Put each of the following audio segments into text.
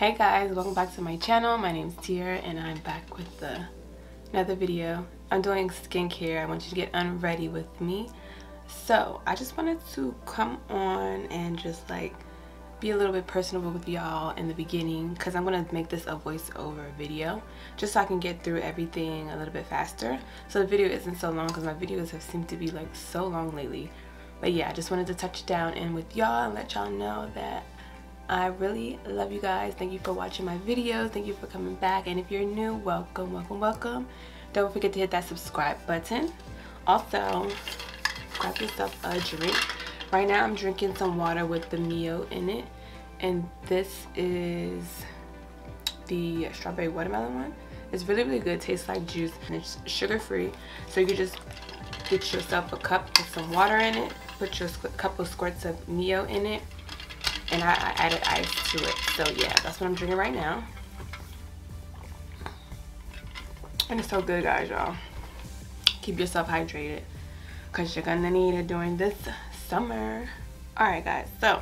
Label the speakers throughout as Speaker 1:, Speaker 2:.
Speaker 1: Hey guys, welcome back to my channel. My name is Tier and I'm back with the, another video. I'm doing skincare. I want you to get unready with me. So I just wanted to come on and just like be a little bit personable with y'all in the beginning because I'm going to make this a voiceover video just so I can get through everything a little bit faster. So the video isn't so long because my videos have seemed to be like so long lately. But yeah, I just wanted to touch down in with y'all and let y'all know that I really love you guys. Thank you for watching my videos. Thank you for coming back. And if you're new, welcome, welcome, welcome. Don't forget to hit that subscribe button. Also, grab yourself a drink. Right now I'm drinking some water with the Mio in it. And this is the strawberry watermelon one. It's really, really good. Tastes like juice and it's sugar free. So you just get yourself a cup with some water in it. Put your couple squirts of Mio in it and I, I added ice to it. So yeah, that's what I'm drinking right now. And it's so good, guys, y'all. Keep yourself hydrated because you're gonna need it during this summer. All right, guys, so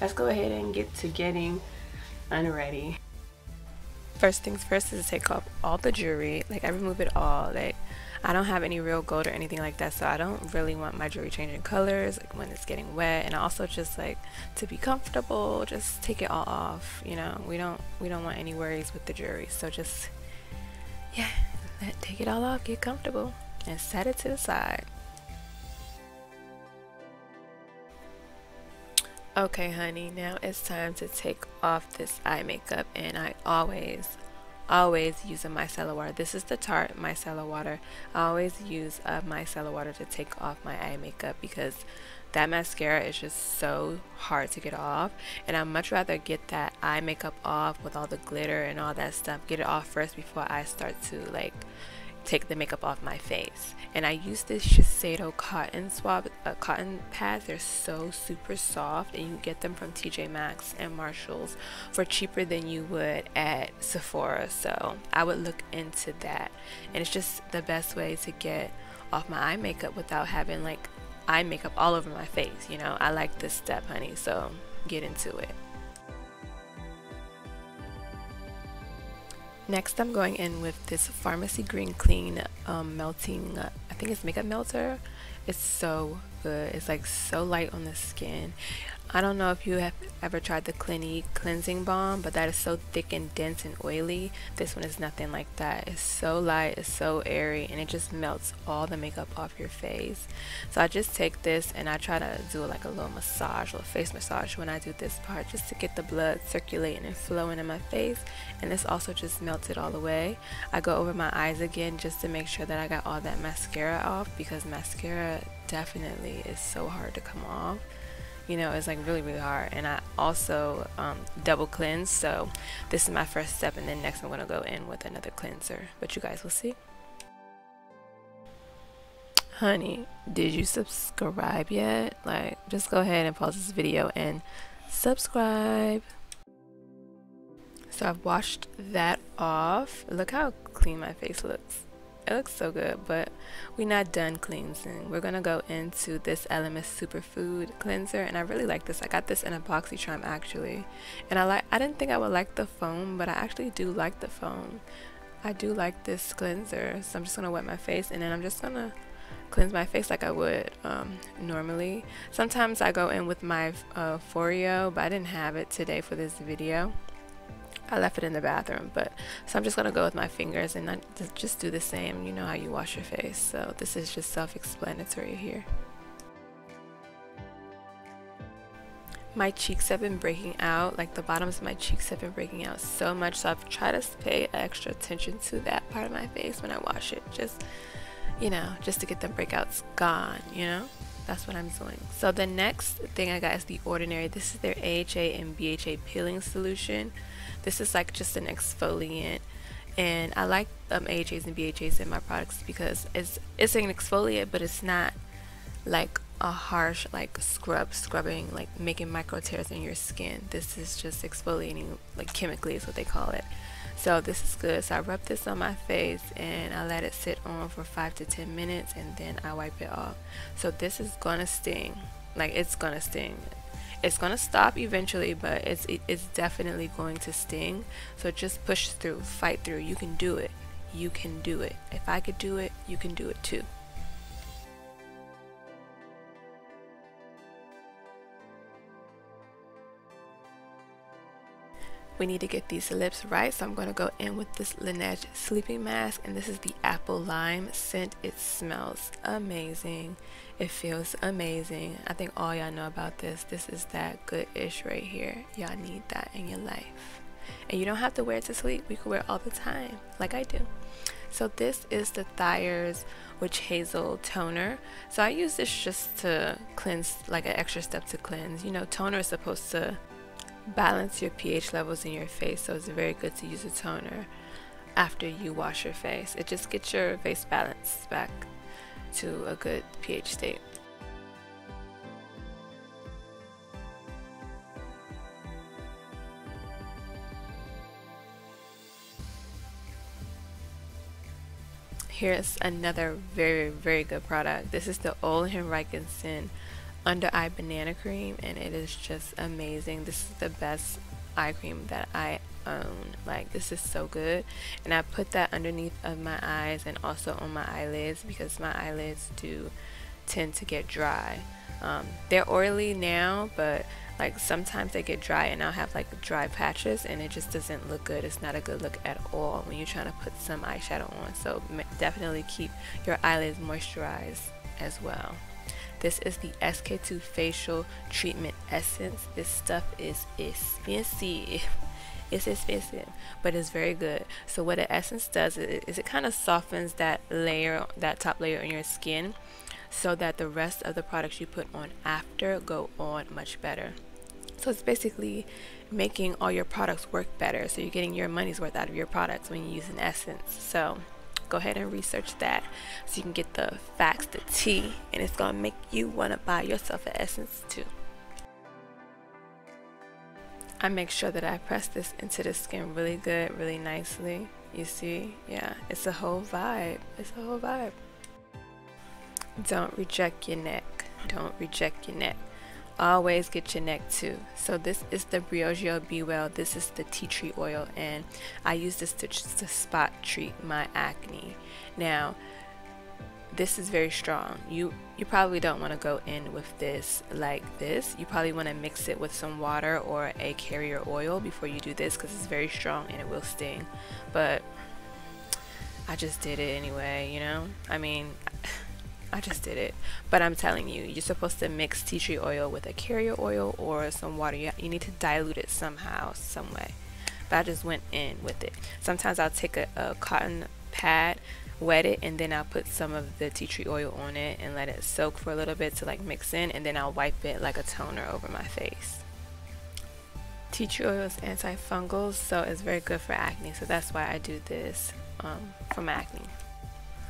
Speaker 1: let's go ahead and get to getting unready. First things first is to take off all the jewelry. Like I remove it all. Like I don't have any real gold or anything like that so I don't really want my jewelry changing colors like when it's getting wet and also just like to be comfortable just take it all off you know? We don't we don't want any worries with the jewelry so just yeah let, take it all off get comfortable and set it to the side. Okay honey, now it's time to take off this eye makeup and I always always use a micellar water. This is the Tarte micellar water. I always use a micellar water to take off my eye makeup because that mascara is just so hard to get off and I'd much rather get that eye makeup off with all the glitter and all that stuff get it off first before I start to like take the makeup off my face. And I use this Shiseido cotton swab uh, cotton pads. They're so super soft and you get them from TJ Maxx and Marshalls for cheaper than you would at Sephora. So I would look into that. And it's just the best way to get off my eye makeup without having like eye makeup all over my face. You know, I like this step, honey. So get into it. Next I'm going in with this Farmacy Green Clean um, melting, uh, I think it's makeup melter. It's so good. It's like so light on the skin. I don't know if you have ever tried the Clinique cleansing balm, but that is so thick and dense and oily. This one is nothing like that. It's so light, it's so airy, and it just melts all the makeup off your face. So I just take this and I try to do like a little massage, a little face massage when I do this part, just to get the blood circulating and flowing in my face. And this also just melts it all away. I go over my eyes again just to make sure that I got all that mascara off because mascara definitely is so hard to come off you know it's like really really hard. And I also um, double cleanse so this is my first step and then next I'm gonna go in with another cleanser. But you guys will see. Honey did you subscribe yet? Like just go ahead and pause this video and subscribe. So I've washed that off. Look how clean my face looks it looks so good but we're not done cleansing. We're gonna go into this Elemis superfood cleanser and I really like this. I got this in a BoxyCharm actually. And I like I didn't think I would like the foam but I actually do like the foam. I do like this cleanser so I'm just gonna wet my face and then I'm just gonna cleanse my face like I would um, normally. Sometimes I go in with my uh, Foreo but I didn't have it today for this video I left it in the bathroom but so I'm just gonna go with my fingers and not, just do the same you know how you wash your face. So this is just self-explanatory here. My cheeks have been breaking out like the bottoms of my cheeks have been breaking out so much so I've tried to pay extra attention to that part of my face when I wash it just you know just to get the breakouts gone you know? That's what I'm doing. So the next thing I got is the ordinary. This is their AHA and BHA peeling solution this is like just an exfoliant and I like um, AHAs and BHAs in my products because it's it's an exfoliant but it's not like a harsh like scrub scrubbing like making micro tears in your skin. This is just exfoliating like chemically is what they call it. So this is good. So I rub this on my face and I let it sit on for five to ten minutes and then I wipe it off. So this is gonna sting. Like it's gonna sting it's going to stop eventually but it's it's definitely going to sting. So just push through fight through. You can do it. You can do it. If I could do it you can do it too. We need to get these lips right so I'm going to go in with this Laneige sleeping mask and this is the apple lime scent. It smells amazing it feels amazing. I think all y'all know about this. This is that good-ish right here. Y'all need that in your life. And you don't have to wear it to sleep. We can wear it all the time like I do. So this is the Thayers Witch Hazel toner. So I use this just to cleanse like an extra step to cleanse. You know toner is supposed to balance your pH levels in your face so it's very good to use a toner after you wash your face. It just gets your face balance back to a good pH state. Here's another very very good product. This is the Ole Henriksen under eye banana cream and it is just amazing. This is the best eye cream that I own. Like this is so good. And I put that underneath of my eyes and also on my eyelids because my eyelids do tend to get dry. Um, they're oily now but like sometimes they get dry and I'll have like dry patches and it just doesn't look good. It's not a good look at all when you're trying to put some eyeshadow on. So definitely keep your eyelids moisturized as well. This is the SK2 Facial Treatment Essence. This stuff is expensive. It's expensive, but it's very good. So what the essence does is, is it kind of softens that layer, that top layer on your skin so that the rest of the products you put on after go on much better. So it's basically making all your products work better. So you're getting your money's worth out of your products when you use an essence. So go ahead and research that so you can get the facts, the tea, and it's gonna make you wanna buy yourself an essence too. I make sure that I press this into the skin really good, really nicely. You see, yeah, it's a whole vibe. It's a whole vibe. Don't reject your neck. Don't reject your neck always get your neck too so this is the Briogeo B. Well this is the tea tree oil and I use this to, to spot treat my acne now this is very strong you you probably don't want to go in with this like this you probably want to mix it with some water or a carrier oil before you do this because it's very strong and it will sting but I just did it anyway you know I mean I just did it. But I'm telling you, you're supposed to mix tea tree oil with a carrier oil or some water. You, you need to dilute it somehow, some way. But I just went in with it. Sometimes I'll take a, a cotton pad, wet it, and then I'll put some of the tea tree oil on it and let it soak for a little bit to like mix in, and then I'll wipe it like a toner over my face. Tea tree oil is antifungal, so it's very good for acne. So that's why I do this um, for my acne.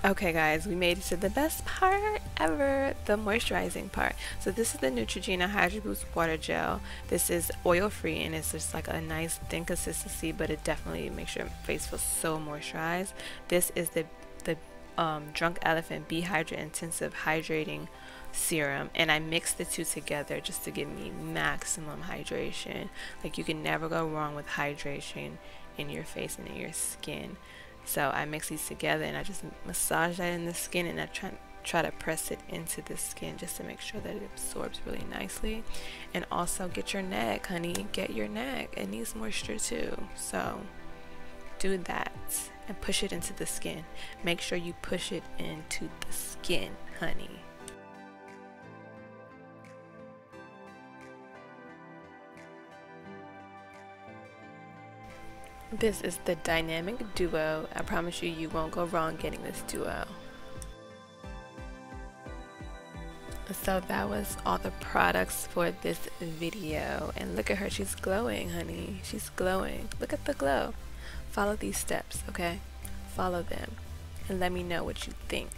Speaker 1: Okay guys, we made it to the best part ever, the moisturizing part. So this is the Neutrogena Hydro Boost Water Gel. This is oil free and it's just like a nice thin consistency, but it definitely makes your face feel so moisturized. This is the, the um, Drunk Elephant B-Hydra Intensive Hydrating Serum and I mix the two together just to give me maximum hydration. Like you can never go wrong with hydration in your face and in your skin. So I mix these together and I just massage that in the skin and I try try to press it into the skin just to make sure that it absorbs really nicely and also get your neck honey get your neck it needs moisture too so do that and push it into the skin make sure you push it into the skin honey This is the Dynamic Duo. I promise you, you won't go wrong getting this duo. So that was all the products for this video. And look at her, she's glowing, honey. She's glowing. Look at the glow. Follow these steps, okay? Follow them. And let me know what you think.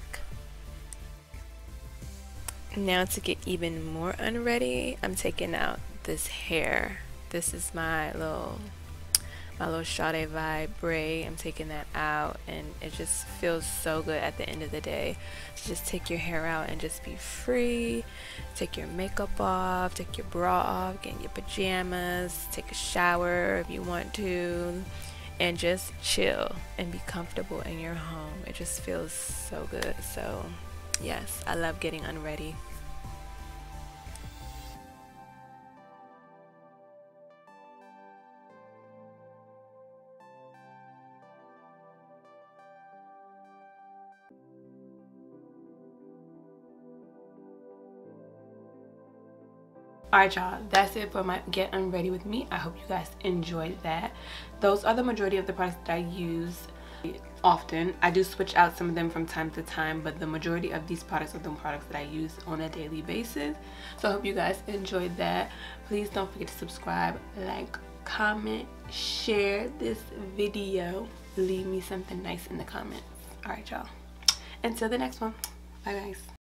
Speaker 1: Now to get even more unready, I'm taking out this hair. This is my little my little Sade vibe braid. I'm taking that out and it just feels so good at the end of the day just take your hair out and just be free. Take your makeup off, take your bra off, get in your pajamas, take a shower if you want to and just chill and be comfortable in your home. It just feels so good. So, yes, I love getting unready. Alright y'all, that's it for my Get Unready with me. I hope you guys enjoyed that. Those are the majority of the products that I use often. I do switch out some of them from time to time, but the majority of these products are the products that I use on a daily basis. So I hope you guys enjoyed that. Please don't forget to subscribe, like, comment, share this video. Leave me something nice in the comments. Alright y'all. Until the next one. Bye guys.